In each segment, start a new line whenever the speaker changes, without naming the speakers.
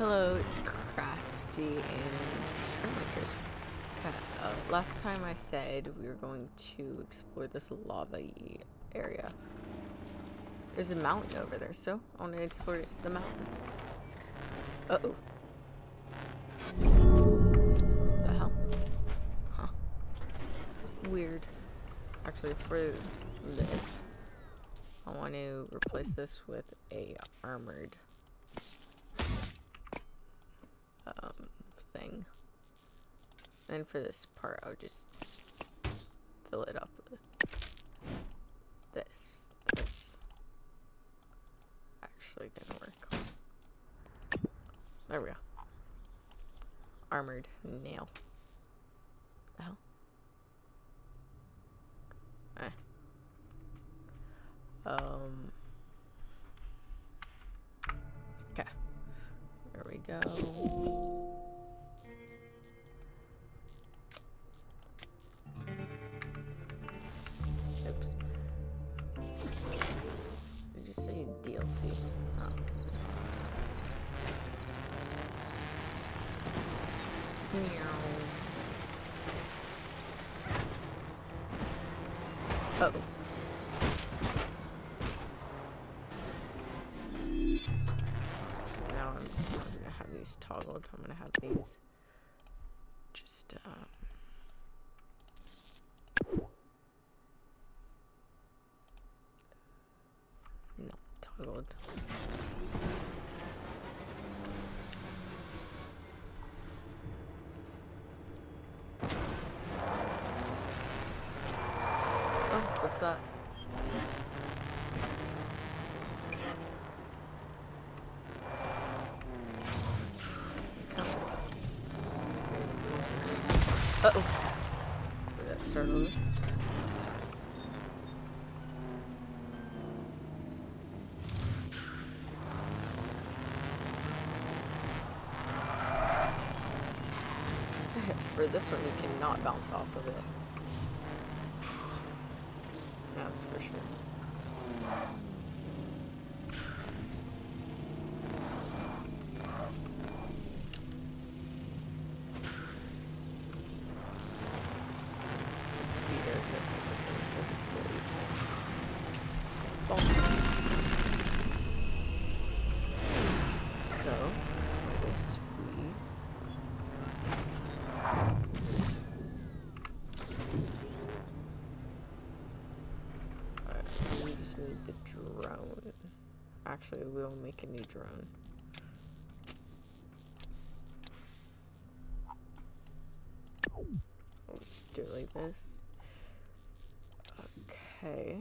Hello, it's Crafty and Trailmakers. Uh, last time I said we were going to explore this lava area. There's a mountain over there, so I want to explore the mountain. Uh-oh. The hell? Huh. Weird. Actually, for this, I want to replace this with a armored um, thing. And for this part, I'll just fill it up with this. This actually gonna work. There we go. Armored nail. The hell? Eh. Um. There we go. Oops. Did you say DLC? Oh. Meow. Uh oh. These toggled. I'm gonna have these just um no toggled. Oh, what's that? Uh oh. Over? For this one, you cannot bounce off of it. That's for sure. To be very careful with this thing because it's really bumpy. So, I guess we Alright, we just need the drone. We'll make a new drone. Just do it like this. Okay.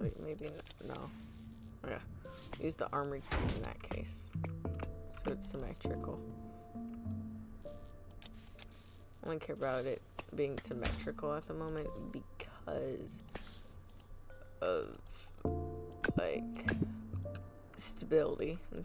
Actually, maybe no. Yeah. Use the armored in that case. So it's symmetrical. I only care about it being symmetrical at the moment because of like stability and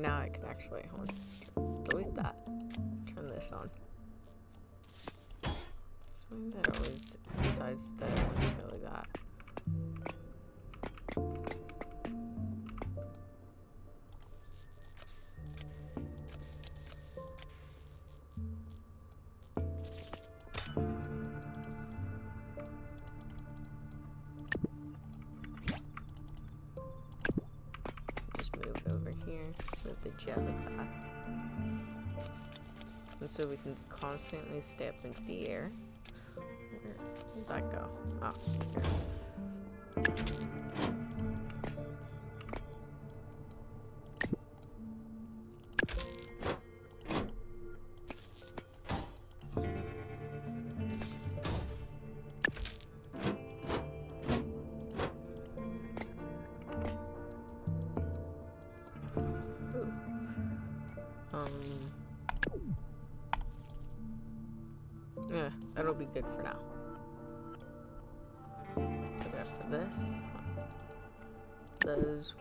now I can actually delete that. Turn this on. Something that always decides that go that. So we can constantly stay up into the air. Where did that go? Ah,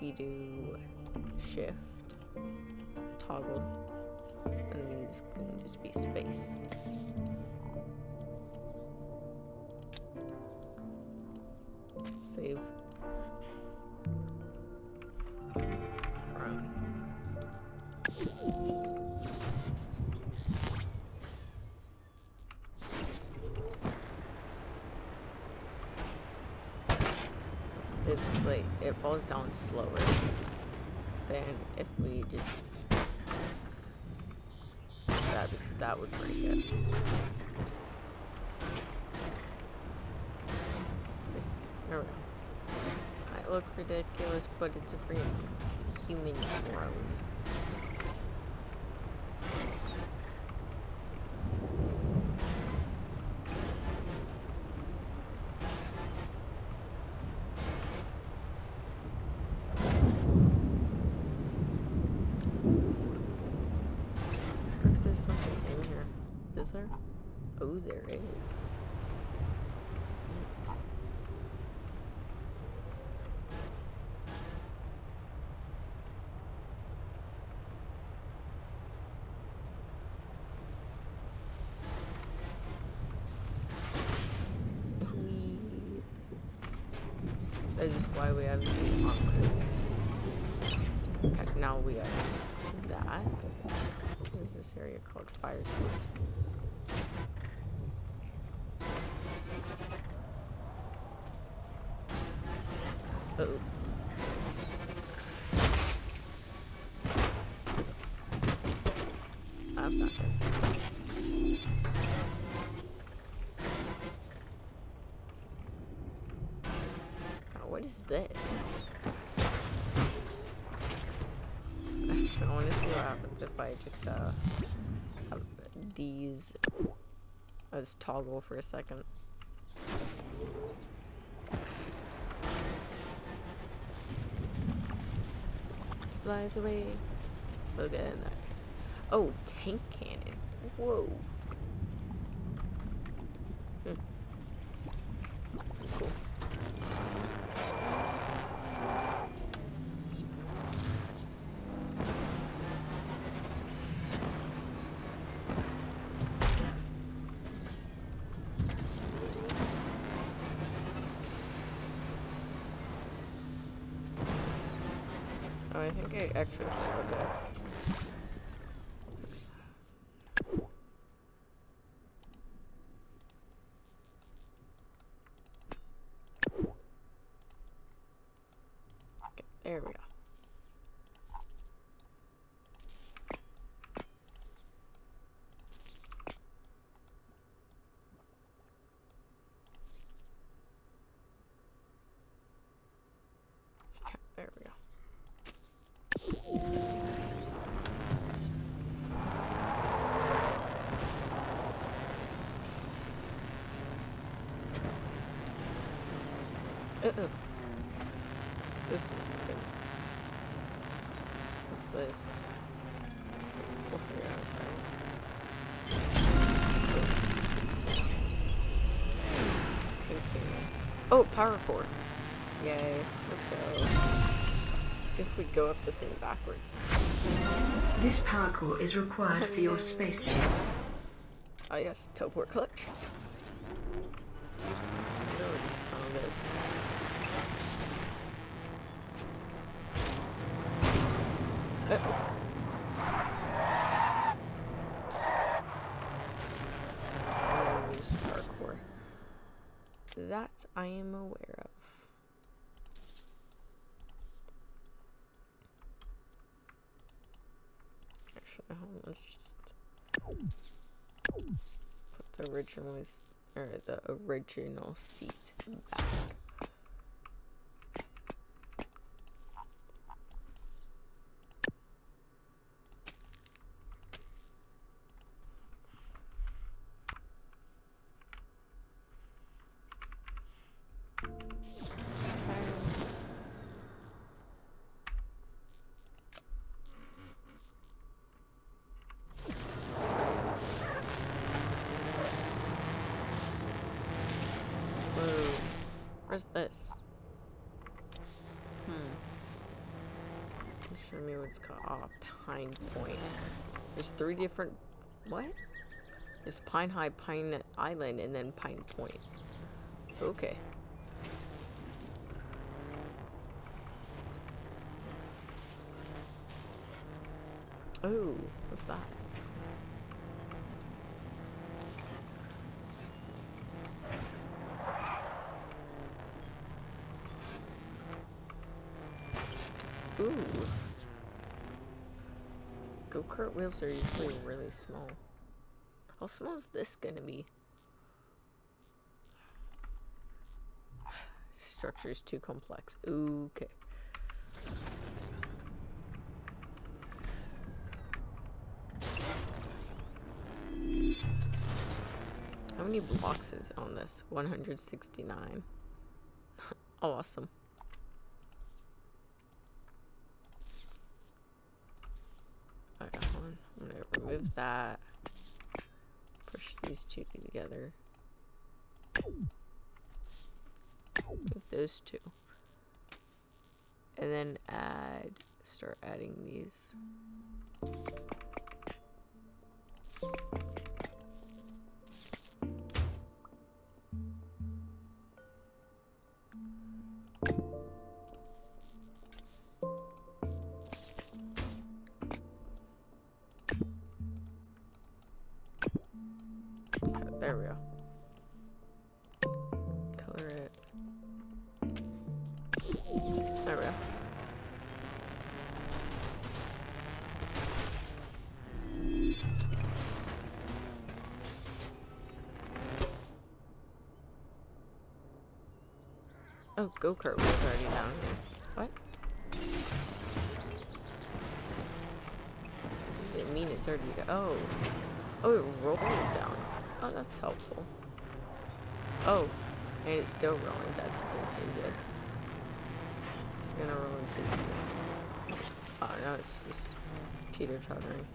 we do shift, toggle, and these can just be space. Save. Falls down slower than if we just that because that would break it. See, there we go. Might look ridiculous, but it's a free human form. wonder if there's something in here. Is there? Oh, there is. Neat. Whee. That is why we have the. Okay, now we have that. There's this area called fire tools. Is this? I want to see what happens if I just uh have these as toggle for a second. Flies away. Look at that. Oh, tank cannon. Whoa. Hmm. That's cool. Oh, I think I actually found it. Okay, there we go. Okay, there we go. Uh-oh. This is good. What's this? We'll figure out second. Taking- Oh, power core. Yay. Let's go. See if we go up this thing backwards.
This power core is required for your spaceship.
Ah, yes, teleport clutch. I know where this tunnel goes. Uh-oh. I never used parkour. That I am aware of. Actually, on, let's just put the original or the original seat back. Hmm. Show me what's called. Oh, Pine Point. There's three different. What? There's Pine High, Pine Island, and then Pine Point. Okay. Oh, what's that? Ooh. Wheels are usually really small. How small is this gonna be? Structure is too complex. Okay. How many blocks is on this? 169. awesome. Alright, hold on. I'm gonna remove that. Push these two together. Move those two. And then add, start adding these. It mean it's already? Oh. Oh, it rolled down. Oh, that's helpful. Oh, and it's still rolling. That doesn't seem good. It's gonna roll into the... Oh, no, it's just teeter-tottering.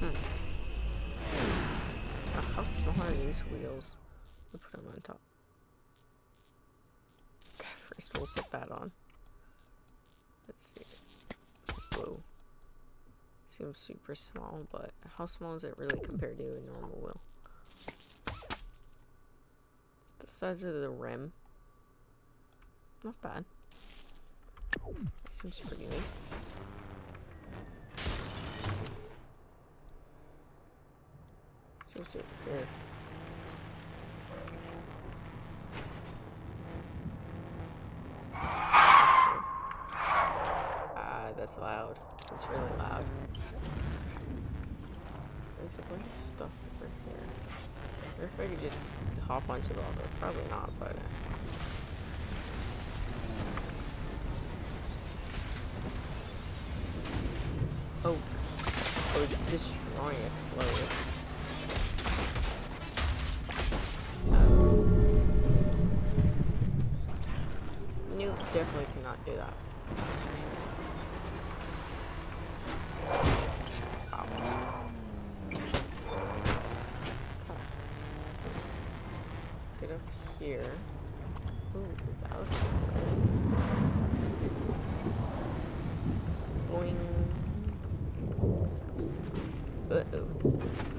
Hmm. How small are these wheels? We'll put them on top. First, we'll put that on. Let's see. Whoa. Seems super small, but how small is it really compared to a normal wheel? The size of the rim. Not bad. Seems pretty neat. So what's here? Ah, that's loud. It's really loud. There's a bunch of stuff over here. I wonder if I could just hop onto the lava. Probably not, but. uh, Oh. Oh, it's destroying it slowly. Nope, definitely cannot do that. Let's get up here. Ooh, that looks Okay. Um.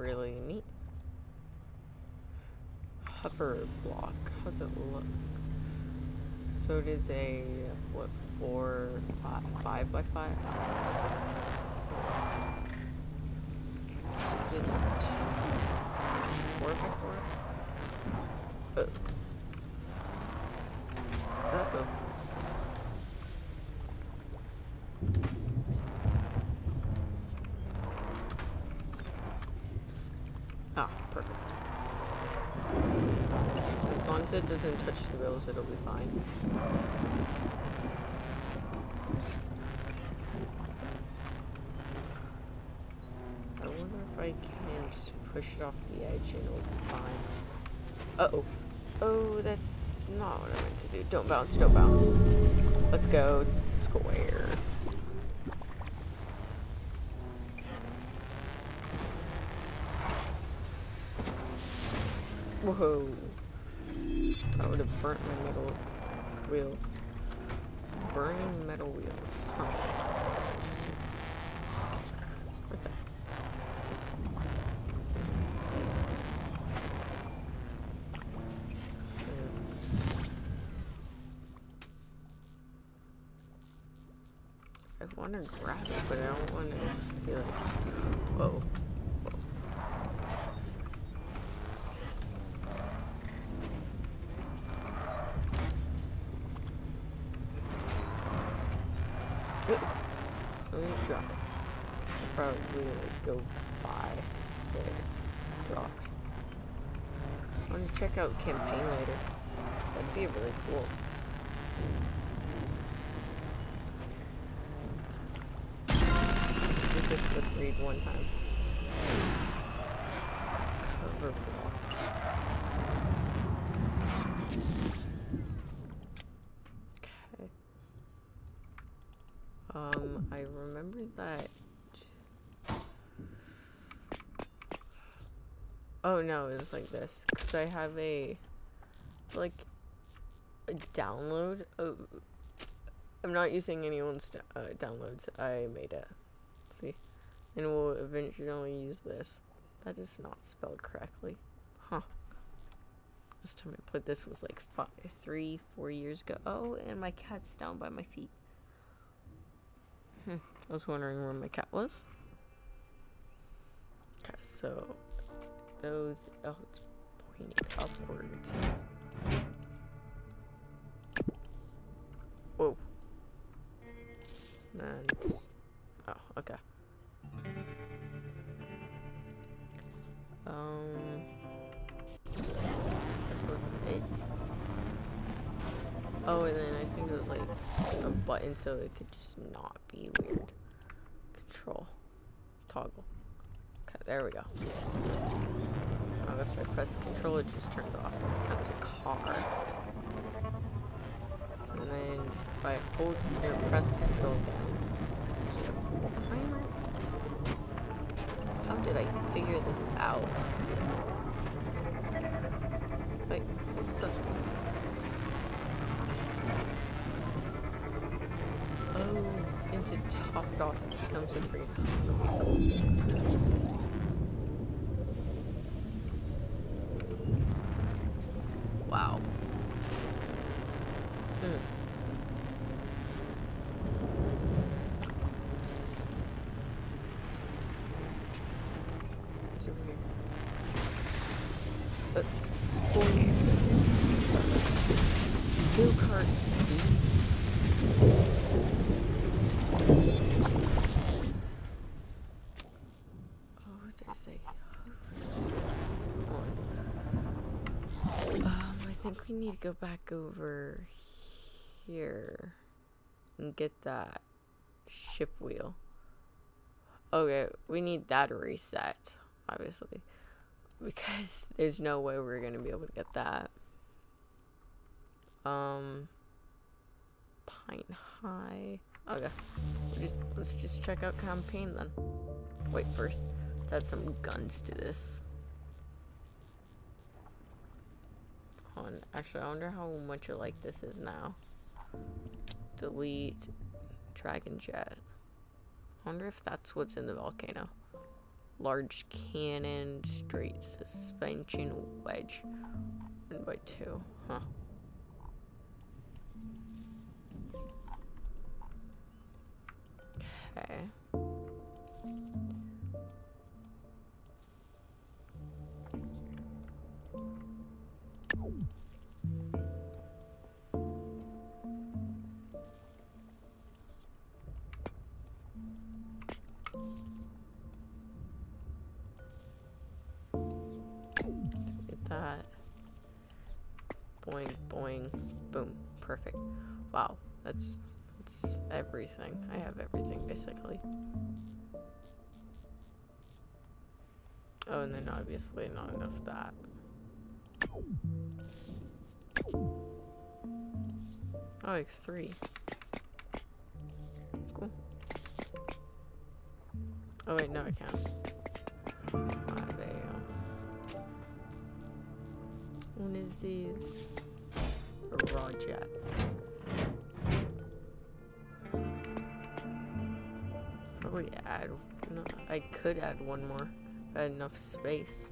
Really neat. Hover block. How's it look? So it is a what four five, five by five? Is it four by four? Uh, uh-oh. Ah, perfect. As long as it doesn't touch the rails, it'll be fine. I wonder if I can just push it off the edge and it'll be fine. Uh-oh. Oh, that's not what I meant to do. Don't bounce, don't bounce. Let's go. It's square. Whoa. That would have burnt my metal wheels. Burning metal wheels. Huh. That's interesting. What the? I want to grab it, but I don't want to be like, whoa. Let me drop it. Probably like go by the drops. I want to check out campaign later. That'd be really cool. Let's do this with read one time. Cover. Okay. Um, I remember that. Oh no, it was like this. Because I have a. Like. A download. Of, I'm not using anyone's uh, downloads. I made it. See? And we'll eventually use this. That is not spelled correctly. Huh. This time I played this was like five, three, four years ago. Oh, and my cat's down by my feet. Hmm. I was wondering where my cat was. Okay, so those oh it's pointing upwards. Whoa. And oh, okay. Oh, and then I think it was like a button so it could just not be weird. Control. Toggle. Okay, there we go. If I press control, it just turns off and becomes a car. And then if I hold or press control down, there's a wall climber. How did I figure this out? Becomes a free. Wow. Hmm. What's over here? Uh, oh. Go-kart seat. Oh, there's a one. Um, I think we need to go back over here and get that ship wheel. Okay, we need that reset, obviously, because there's no way we're gonna be able to get that. Um, Pine High. Okay, just, let's just check out campaign then. Wait, first, let's add some guns to this. On, actually, I wonder how much like this is now. Delete Dragon Jet. I wonder if that's what's in the volcano. Large cannon, straight suspension, wedge. One by two. Huh. Okay. Get that. Boing, boing, boom. Perfect. Wow, that's that's everything. I have everything basically. Oh, and then obviously not enough that. Oh, it's three. Cool. Oh wait, no, I can't. I have a, um, one is these a raw jet. Probably add. No, I could add one more. if had enough space.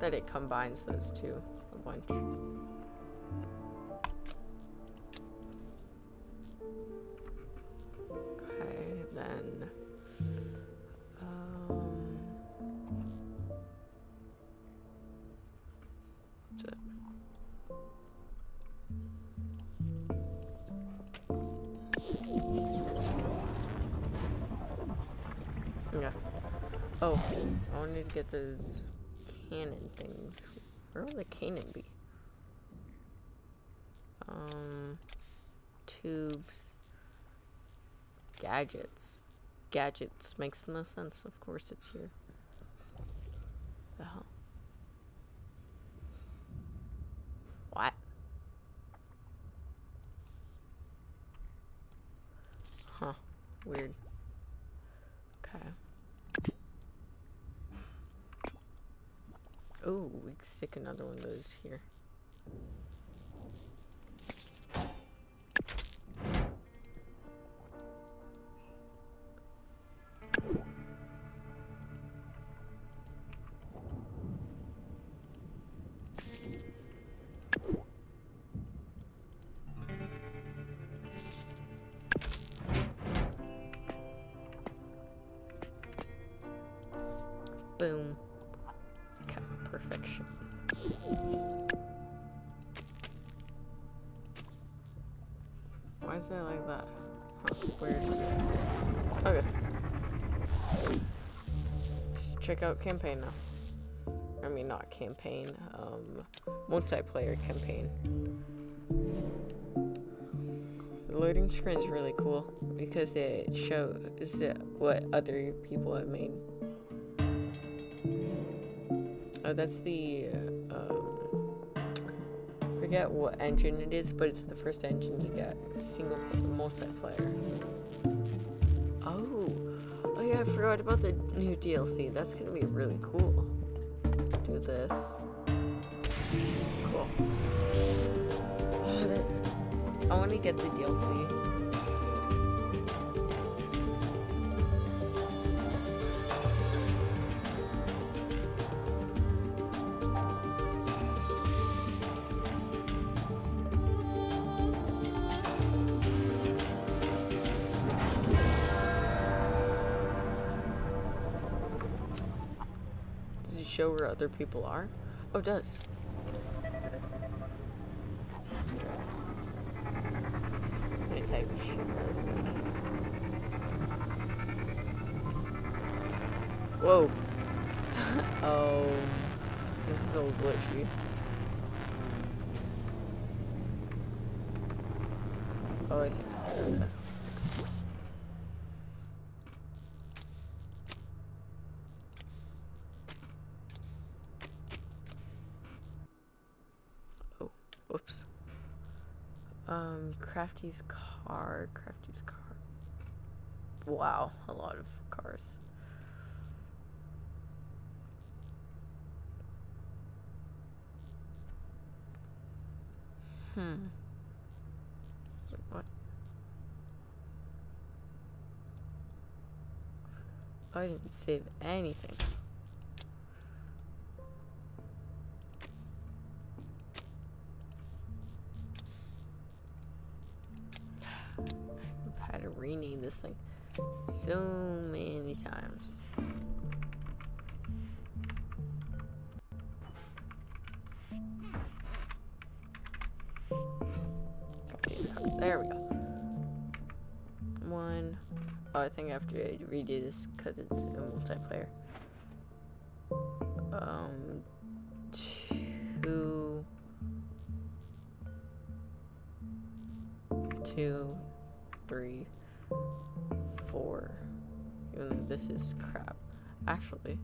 That it combines those two a bunch. Okay, then. Um. That's it. Yeah. Oh, I wanted to get those cannon things. Where will the cannon be? Um, tubes, gadgets. Gadgets makes the most sense. Of course, it's here. The hell? What? Huh. Weird. Okay. Oh, we stick another one of those here. Check out campaign now. I mean, not campaign, um, multiplayer campaign. The loading screen is really cool because it shows what other people have made. Oh, that's the, um, forget what engine it is, but it's the first engine you get. Single multiplayer. Oh, oh yeah, I forgot about the new DLC. That's gonna be really cool. Do this. Cool. Oh, that, I want to get the DLC. Show where other people are? Oh, it does. Crafty's car, Crafty's car. Wow, a lot of cars. Hmm. What? I didn't save anything. This thing so many times. There we go. One. Oh, I think I have to redo this because it's a multiplayer. Um, two, two, three, this is crap. Actually,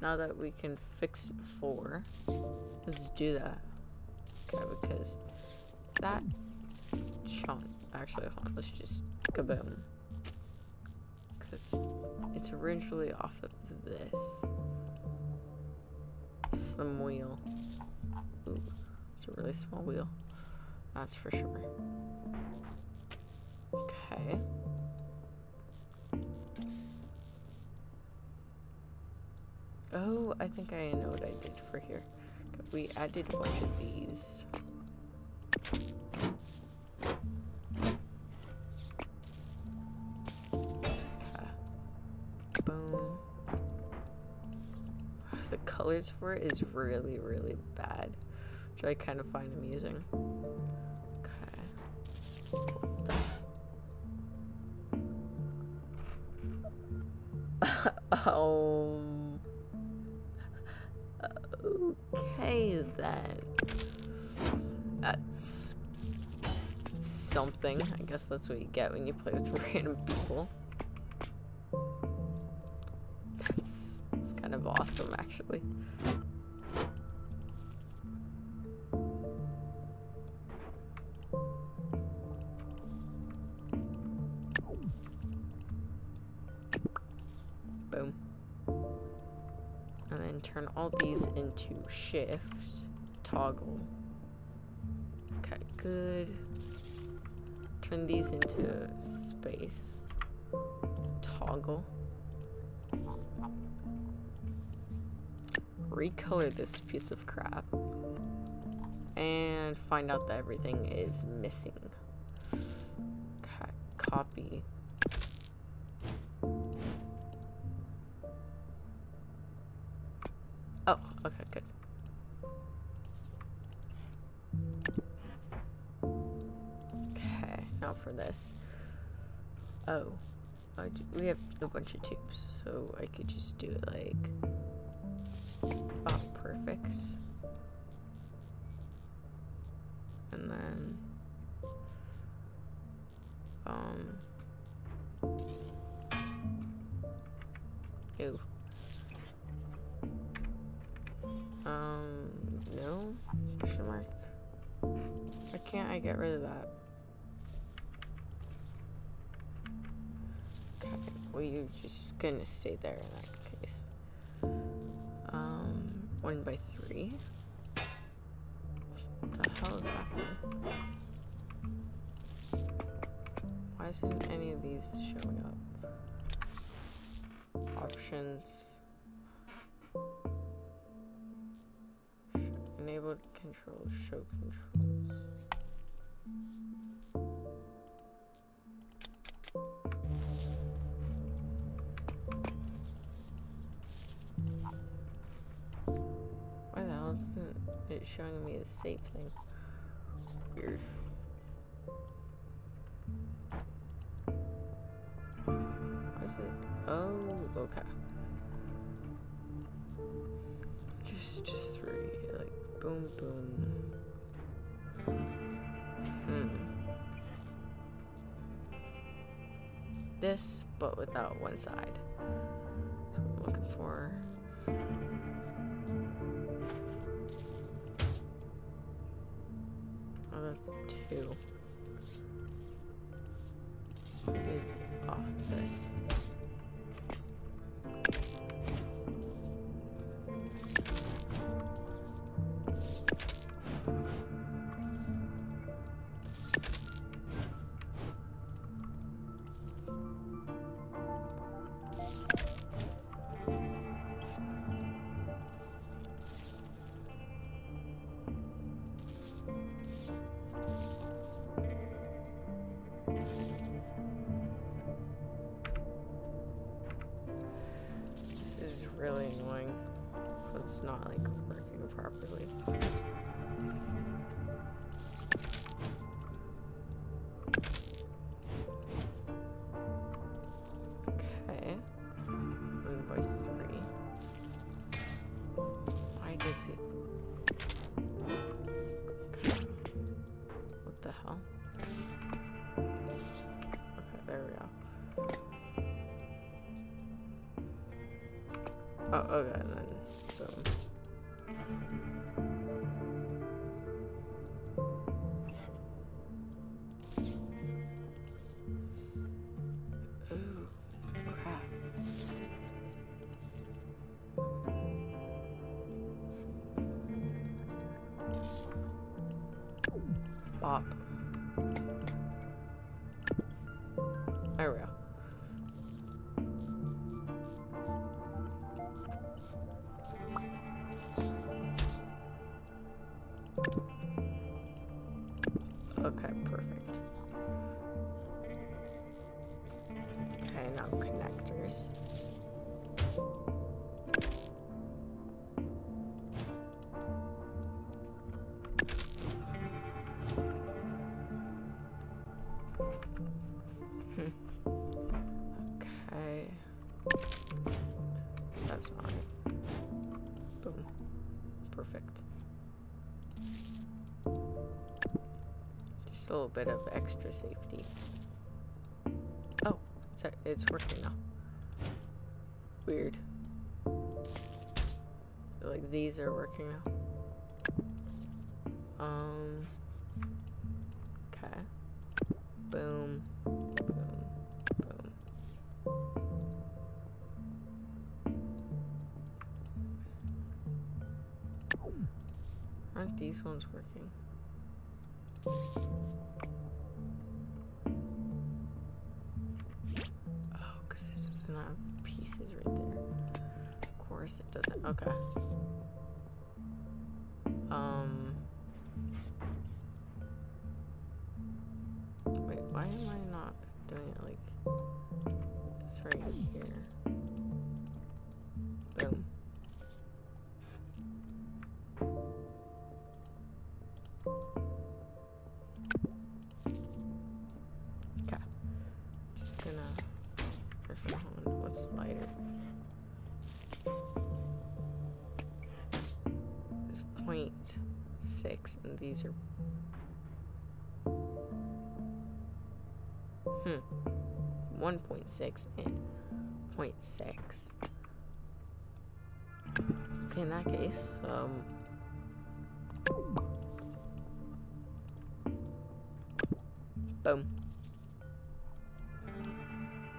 now that we can fix four, let's do that. Okay, because that chunk. Actually, hold on, let's just kaboom. Because it's originally off of this. Slim wheel. Ooh, it's a really small wheel. That's for sure. Okay. Oh, I think I know what I did for here. We added bunch of these. Boom. The colors for it is really, really bad, which I kind of find amusing. Okay. um. Okay then. That's something. I guess that's what you get when you play with random people. That's, that's kind of awesome, actually. Into shift, toggle. Okay, good. Turn these into space, toggle. recolor this piece of crap and find out that everything is missing. Okay, copy. Oh, okay, good. Okay, now for this. Oh, do, we have a bunch of tubes, so I could just do it like Oh, perfect. And then, um, ew. Um, no? Question mark. Why can't I get rid of that? Okay, well you're just gonna stay there in that case Um, one by three. What the hell is happening? Why isn't any of these showing up? Options. Enable controls, show controls. Why the hell isn't it showing me the safe thing. Weird. What is it? Oh, okay. Just, just three. Like, boom, boom. Hmm. This, but without one side. That's what I'm looking for. Oh, that's two. Did, oh, this. This not like working properly. Okay. One by three. Why does it? What the hell? Okay, there we go. Oh, okay, then A little bit of extra safety. Oh, it's, it's working now. Weird. Like these are working now. Um. Okay. Boom. Boom. Boom. Aren't these ones working? Have pieces right there. Of course it doesn't. Okay. 1.6 and 0.6. Okay, in that case, um. Boom.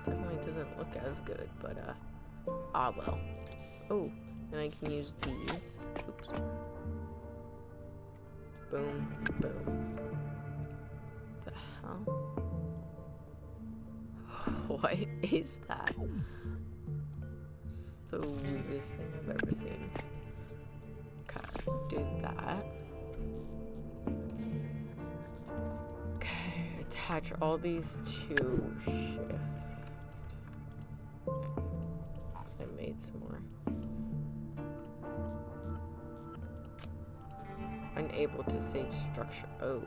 Definitely doesn't look as good, but uh, ah well. Oh, and I can use these. Oops. Boom, boom. The hell? What is that? It's the weirdest thing I've ever seen. Okay, do that. Okay, attach all these to shift. So I made some more. Unable to save structure. Oh.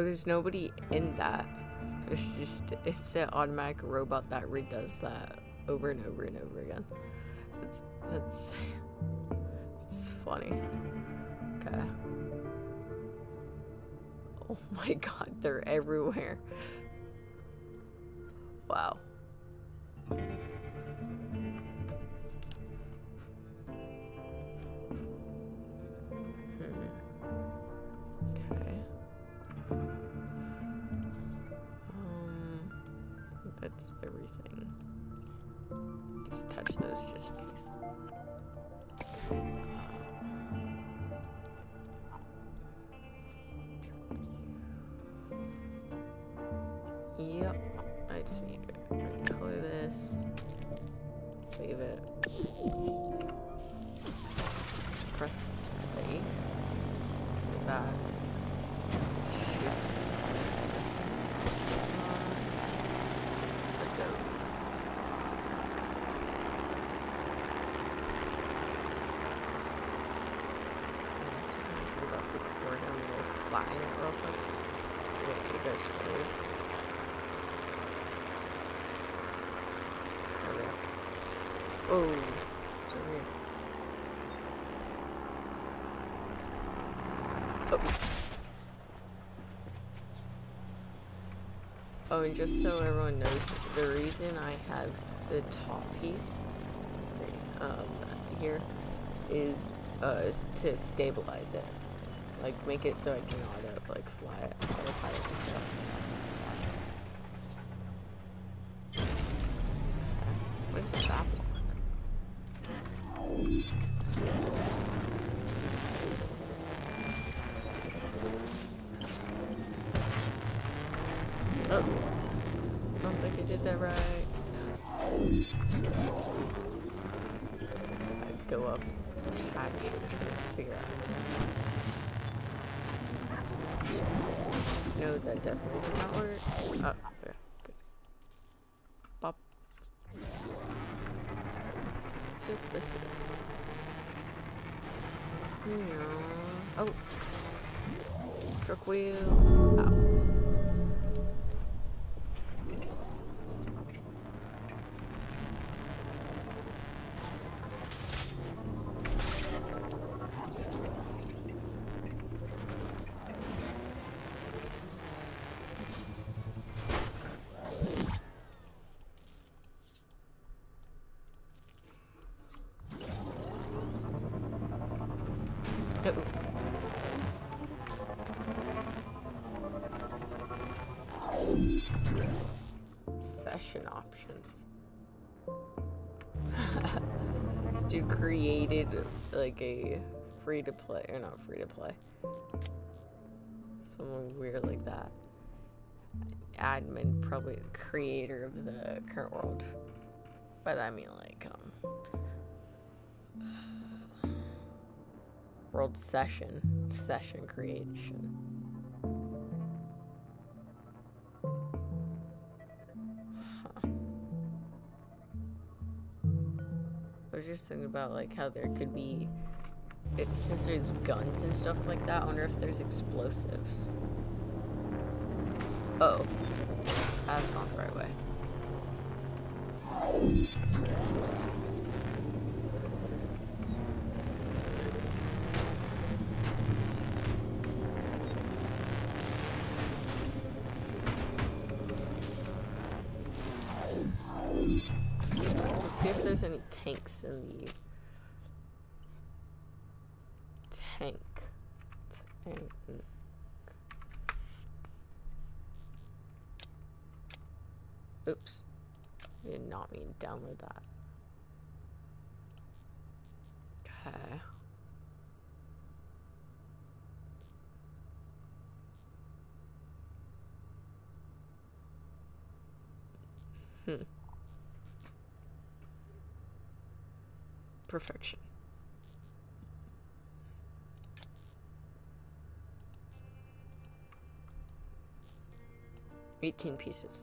Oh, there's nobody in that. It's just, it's an automatic robot that redoes that over and over and over again. That's, that's, it's funny. Okay. Oh my god, they're everywhere. Oh. Oh, and just so everyone knows, the reason I have the top piece um, here is uh, to stabilize it. Like, make it so I can auto, like, fly it, auto pilot and stuff. Options. this dude created like a free to play, or not free to play. Someone weird like that. Admin, probably the creator of the current world. By that I mean like, um, world session session creation was just thinking about like how there could be it, since there's guns and stuff like that I wonder if there's explosives. Oh. That's not the right way tank. tank. Oops. I did not mean to download that. Okay. Hmm. Perfection. Eighteen pieces.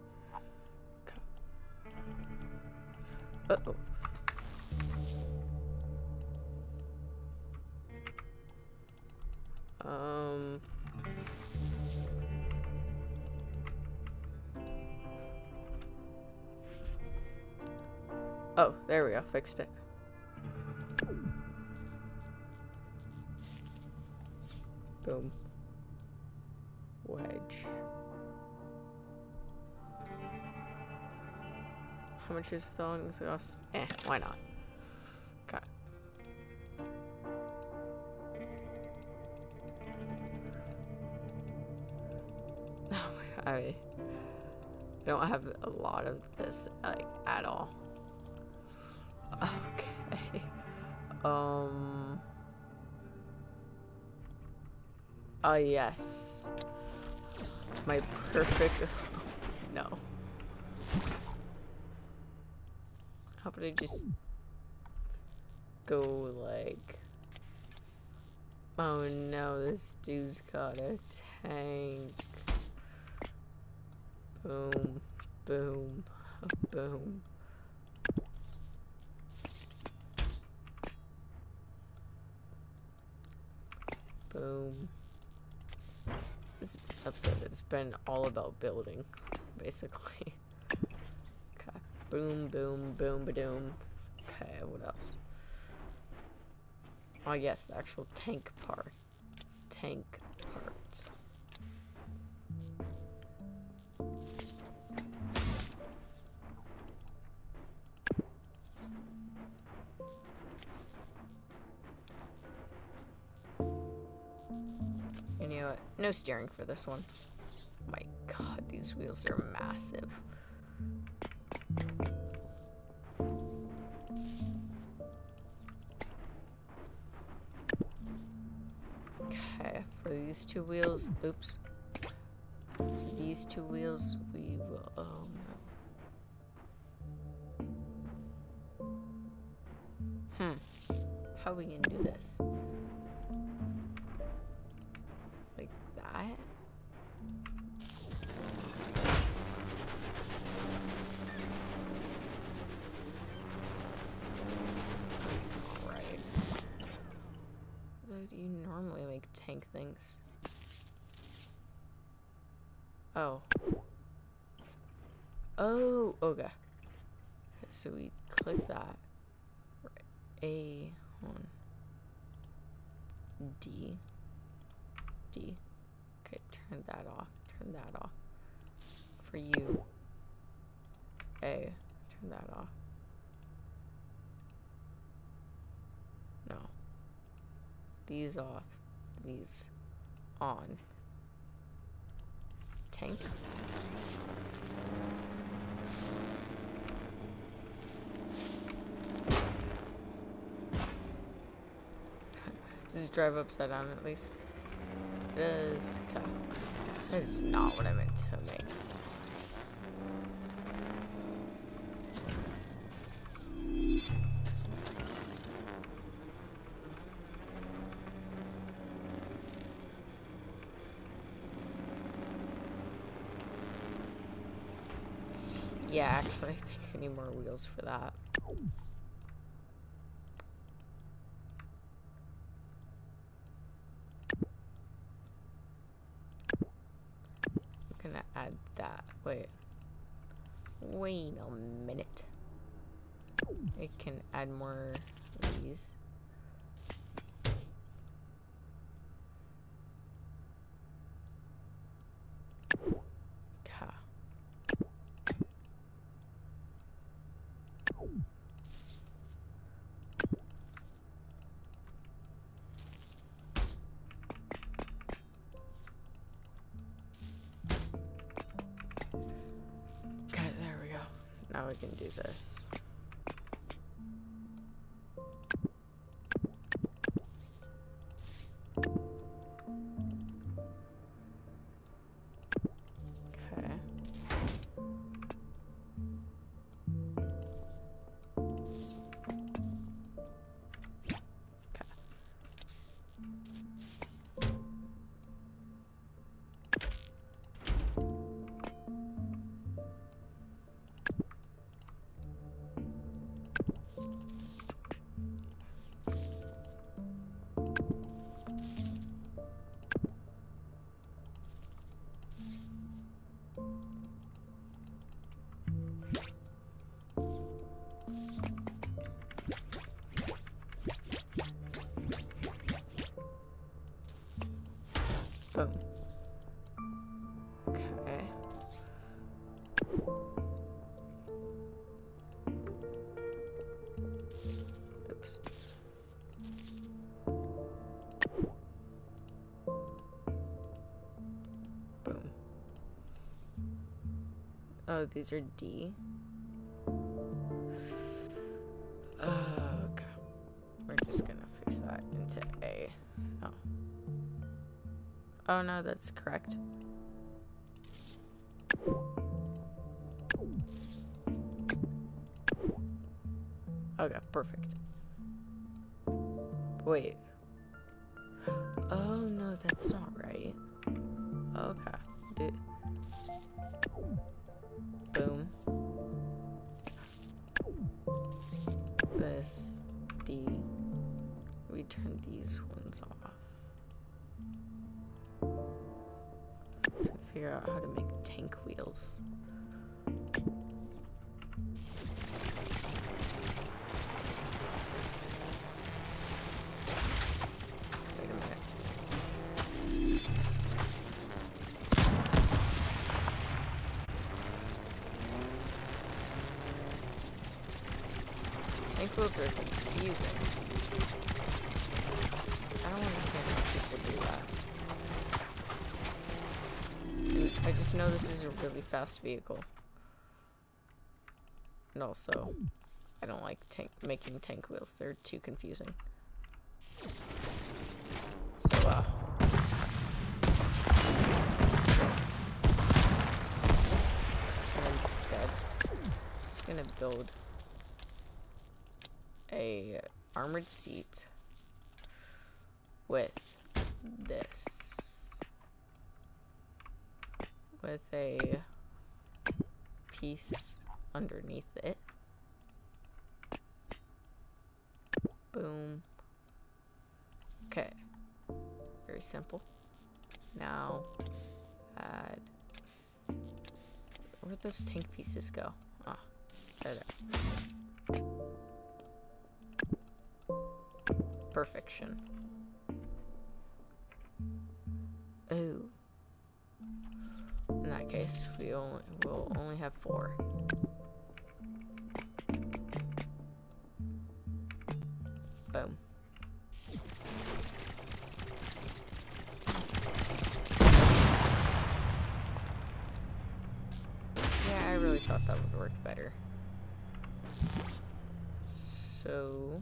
Okay. Uh oh. Um. Oh, there we go. Fixed it. Is thongs cost? Eh, why not? Okay. I, I don't have a lot of this like at all. Okay. Um. Ah, yes. My perfect. no. I just go like. Oh no, this dude's got a tank. Boom, boom, boom. Boom. This episode has been all about building, basically. Boom, boom, boom, ba-doom. Okay, what else? Oh, yes, the actual tank part. Tank part. You know what? No steering for this one. my god, these wheels are massive. Okay, for these two wheels, oops. For these two wheels, we will, oh no. Hmm. How are we gonna do this? Normally make tank things. Oh. Oh, okay. So we click that. A on D. D. Okay, turn that off. Turn that off. For you. A. Turn that off. No. These off. These on. Tank. This drive upside down at least? It is. Okay. That is not what I meant to make. More wheels for that. I'm gonna add that. Wait. Wait a minute. I can add more of these. Do this. Oh, these are D. Oh, okay. We're just gonna fix that into A. Oh. Oh no, that's correct. Fast vehicle. And also, I don't like tank making tank wheels. They're too confusing. So, uh... Instead, I'm just gonna build a armored seat with this with a piece underneath it. Boom. Okay. Very simple. Now add where'd those tank pieces go? Ah there. They perfection. Oh. Case, we only will only have four. Boom. Yeah, I really thought that would work better. So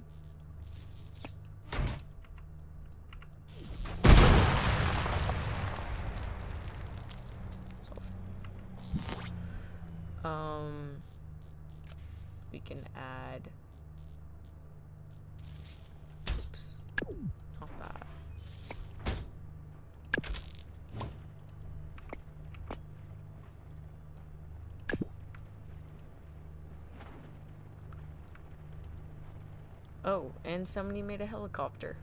Um, we can add. Oops, not that. Oh, and somebody made a helicopter.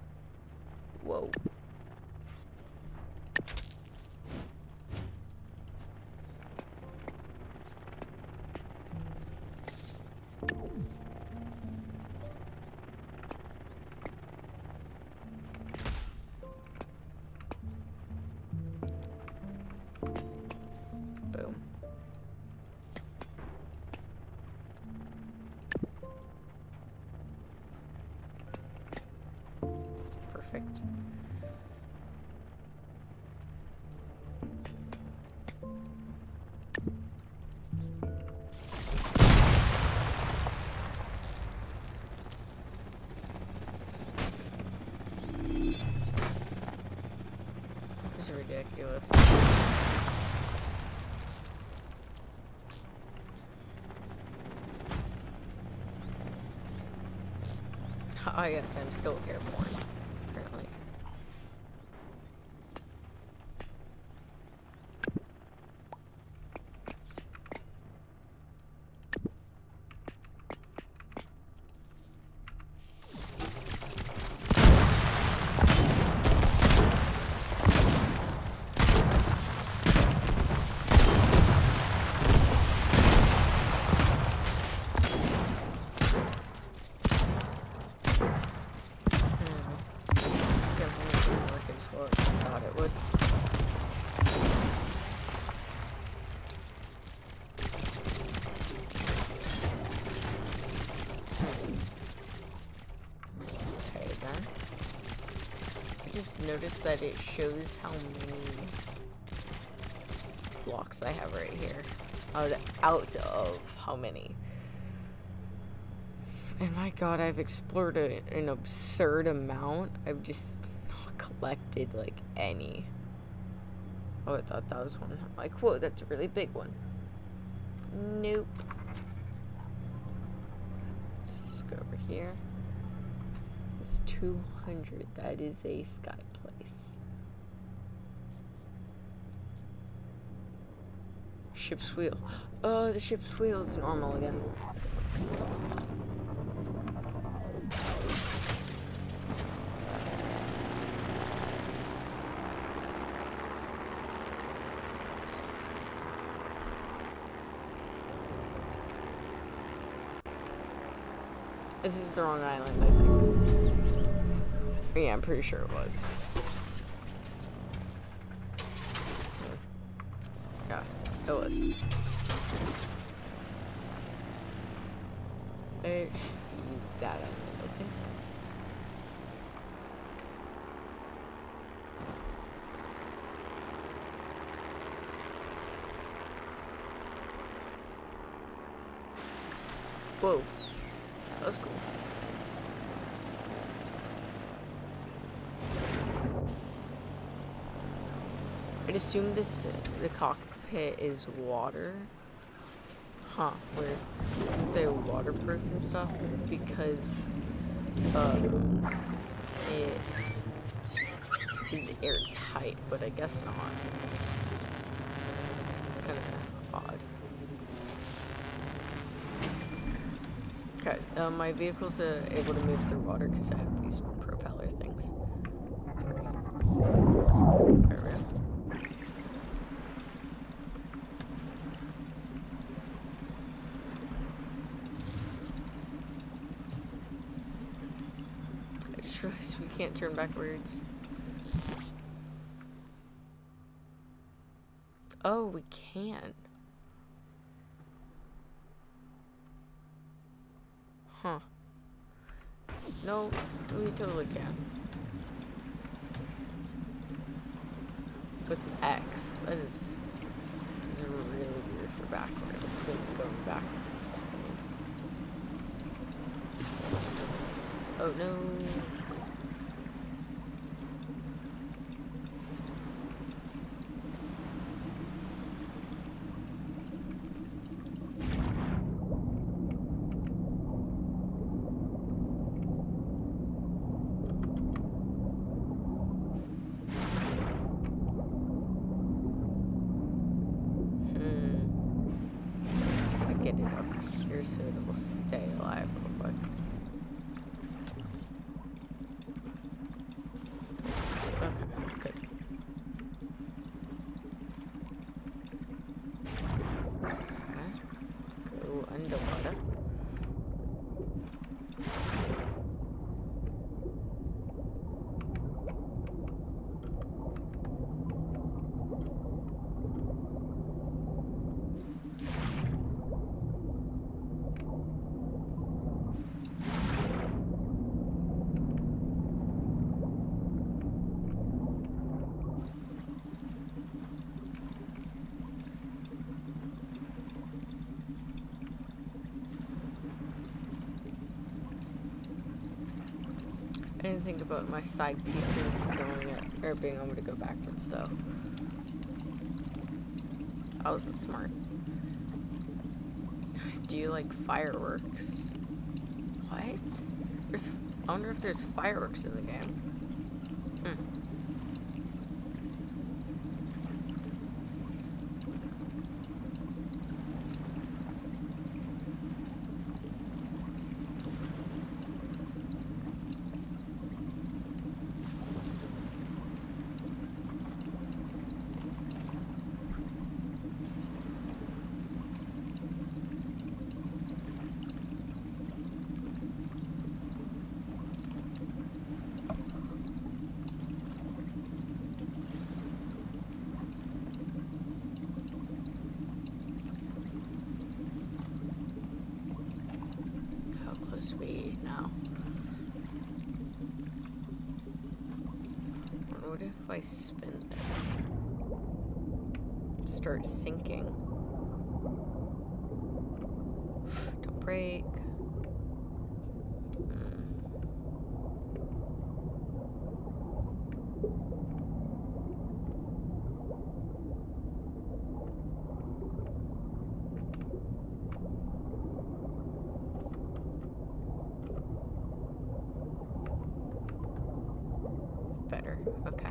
Whoa. Ridiculous. Oh yes, I'm still airborne, apparently. Definitely didn't work as well as I thought it would. Noticed that it shows how many blocks I have right here. Out, out of how many. And my god, I've explored a, an absurd amount. I've just not collected like any. Oh, I thought that was one. I'm like, whoa, that's a really big one. Nope. Let's just go over here. It's 200. That is a sky place. Ship's wheel. Oh, the ship's wheel is normal again. This is the wrong island, I think. Yeah, I'm pretty sure it was. Yeah, it was. Be that I think. Whoa. That was cool. I'd assume this uh, the cockpit is water. Huh, weird. You say waterproof and stuff because um it is airtight, but I guess not. It's kind of odd. Okay, um, my vehicle's uh, able to move through water because I have these propeller things. Sorry. There we go. I just realized we can't turn backwards. Oh, we can. Huh. No, we totally can. With X, that is, is really weird for backwards. It's been going backwards. Oh no. Hmm. Try to get it up here so it will stay alive real quick. Okay, good. Okay. Go underwater. I didn't think about my side pieces going at, or being able to go backwards though. I wasn't smart. Do you like fireworks? What? There's. I wonder if there's fireworks in the game. Hmm. How close are we now? I spin this? Start sinking. Don't break. Hmm. Better. Okay.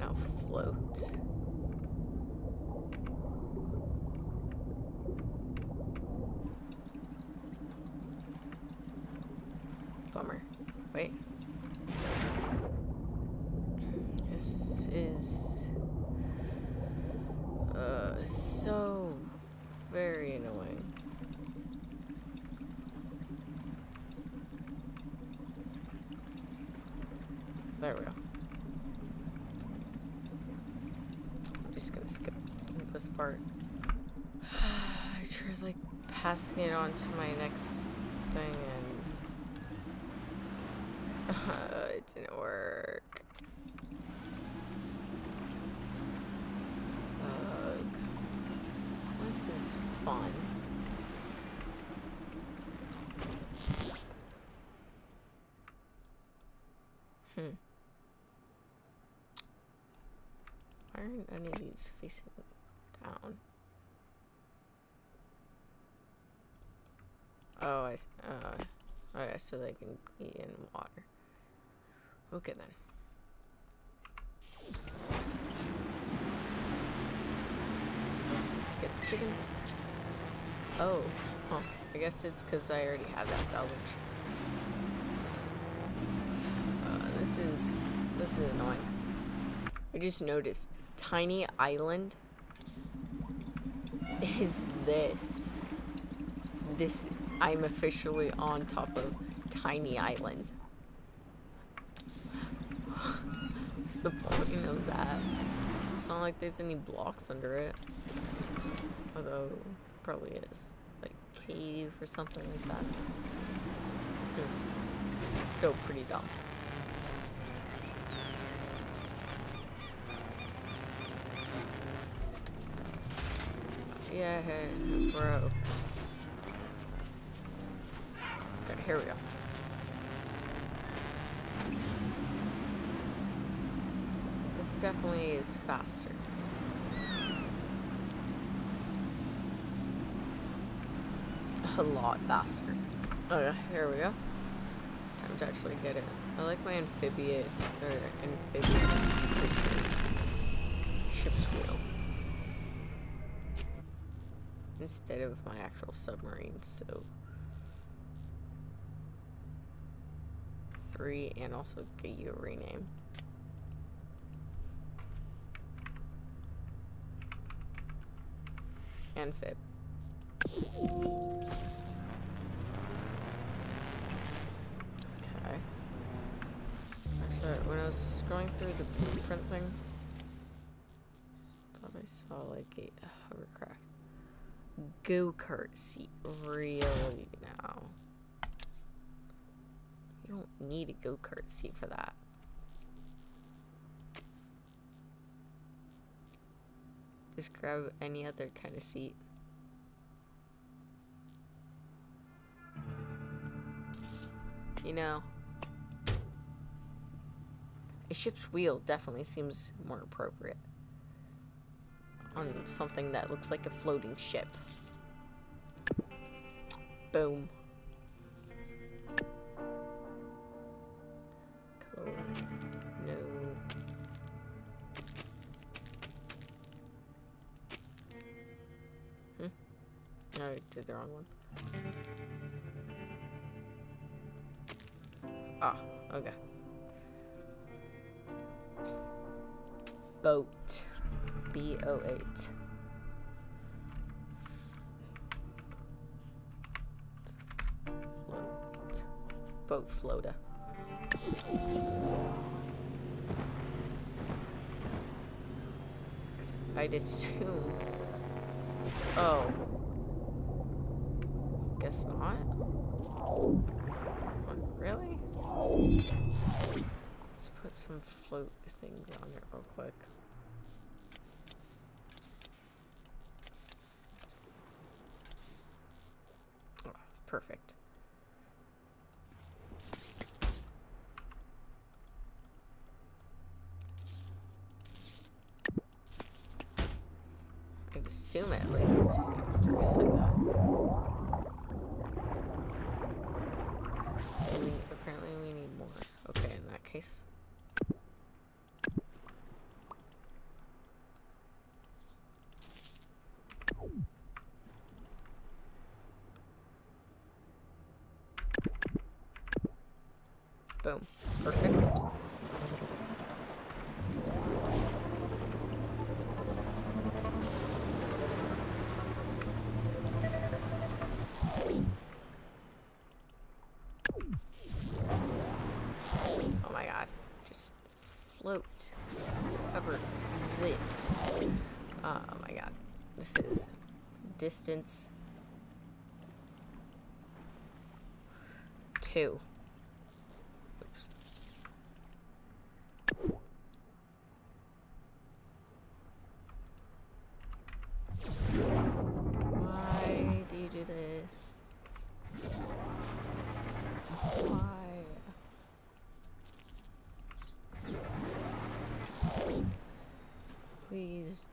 Now float. Bummer. Wait. This is uh so very annoying. There we go. I'm just gonna skip this part. I tried like passing it on to my next thing and uh, it didn't work. Ugh. This is fun. Hmm. Why aren't any of these facing down? Oh, I, s- so they can be in water. Okay then. Get the chicken. Oh, huh. I guess it's because I already have that salvage. Uh, this is this is annoying. I just noticed tiny island is this. This I'm officially on top of tiny island. What's the point of that? It's not like there's any blocks under it. Although probably is. Like cave or something like that. Hmm. Still pretty dumb. Yeah, bro. Okay, here we go. This definitely is faster. A lot faster. Okay, here we go. Time to actually get it. I like my amphibian or amphibian ship's wheel instead of my actual submarine. So three, and also get you a rename. And fit. Okay. Actually, when I was scrolling through the blueprint things, thought I saw like a hovercraft go-kart seat. Really now? You don't need a go-kart seat for that. Just grab any other kind of seat. You know, a ship's wheel definitely seems more appropriate on something that looks like a floating ship. Boom. I did the wrong one. Ah, okay. Boat. B08. Float. Boat floater. I'd assume. Oh. Guess not. Really? Let's put some float things on it real quick. Oh, perfect. Ever exists. Oh my god. This is distance two. Oops. Why do you do this? Why? Please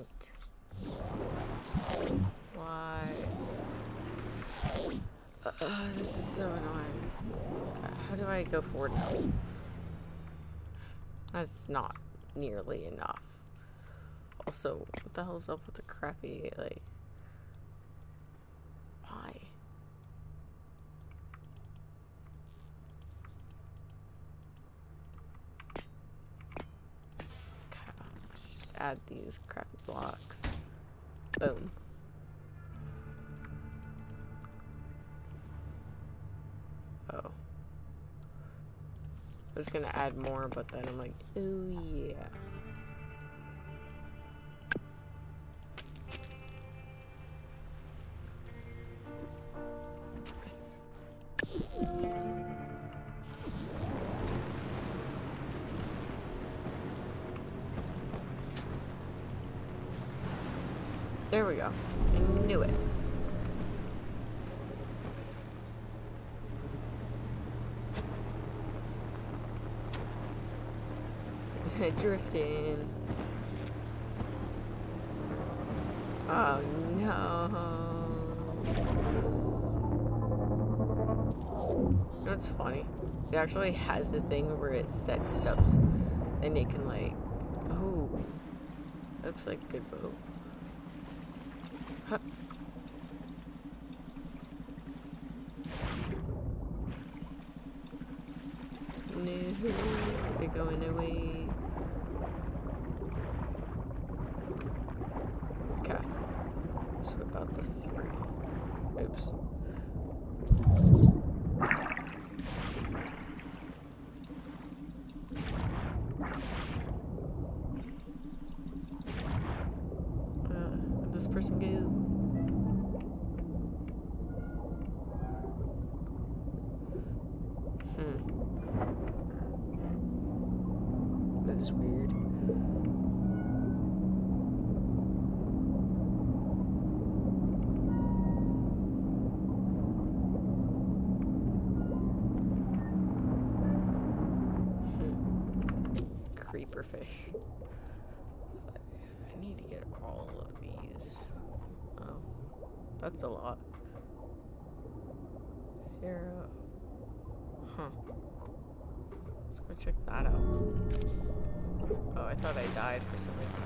don't. Why? Uh, this is so annoying. How do I go forward now? That's not nearly enough. Also, what the hell's up with the crappy, like... Why? Okay, let's just add these crappy blocks. Boom. Oh. I was gonna add more, but then I'm like, oh yeah. There we go. I knew it. Drifting. Oh no. What's funny? It actually has the thing where it sets it up and it can like oh looks like a good boat. Huh. No, they're going away. Okay. So about the three. Oops. Uh, where'd this person go? Hmm. That's weird. Hmm. Creeper fish. I need to get all of these. Oh, that's a lot. Zero. Huh. Let's go check that out. Oh, I thought I died for some reason.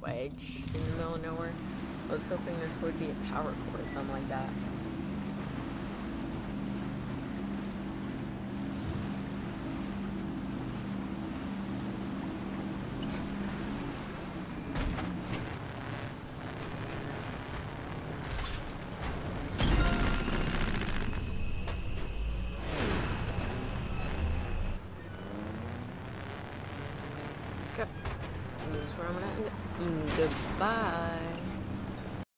Wedge in the middle of nowhere. I was hoping this would be a power core or something like that. Okay. This is where I'm gonna end. it. Goodbye.